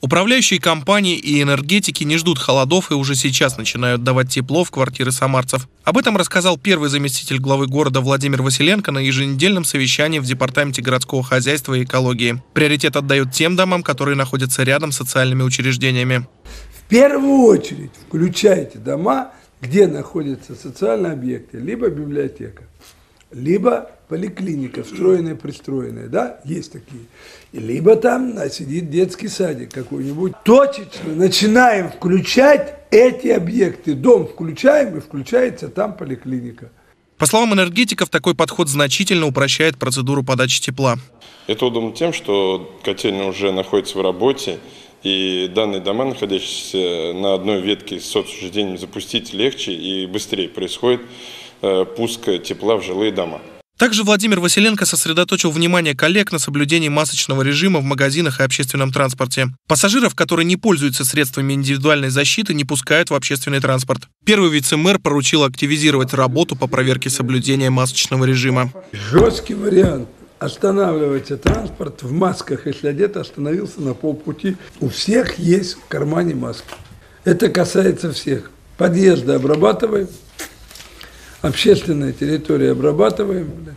Управляющие компании и энергетики не ждут холодов и уже сейчас начинают давать тепло в квартиры самарцев. Об этом рассказал первый заместитель главы города Владимир Василенко на еженедельном совещании в Департаменте городского хозяйства и экологии. Приоритет отдают тем домам, которые находятся рядом с социальными учреждениями. В первую очередь включайте дома, где находятся социальные объекты, либо библиотека, либо поликлиника, встроенная, пристроенная, да, есть такие. Либо там сидит детский садик какой-нибудь. Точечно начинаем включать эти объекты. Дом включаем, и включается там поликлиника. По словам энергетиков, такой подход значительно упрощает процедуру подачи тепла. Это удобно тем, что котельная уже находится в работе, и данные дома, находящиеся на одной ветке с соцучреждением, запустить легче и быстрее происходит пуск тепла в жилые дома. Также Владимир Василенко сосредоточил внимание коллег на соблюдении масочного режима в магазинах и общественном транспорте. Пассажиров, которые не пользуются средствами индивидуальной защиты, не пускают в общественный транспорт. Первый вице-мэр поручил активизировать работу по проверке соблюдения масочного режима. Жесткий вариант останавливайте транспорт в масках, если где-то остановился на полпути. У всех есть в кармане маски. Это касается всех. Подъезды обрабатываем, общественная территория обрабатываем,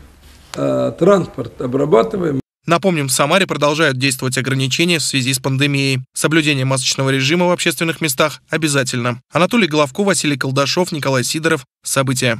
а транспорт обрабатываем. Напомним, в Самаре продолжают действовать ограничения в связи с пандемией. Соблюдение масочного режима в общественных местах обязательно. Анатолий Головко, Василий Колдашов, Николай Сидоров. События.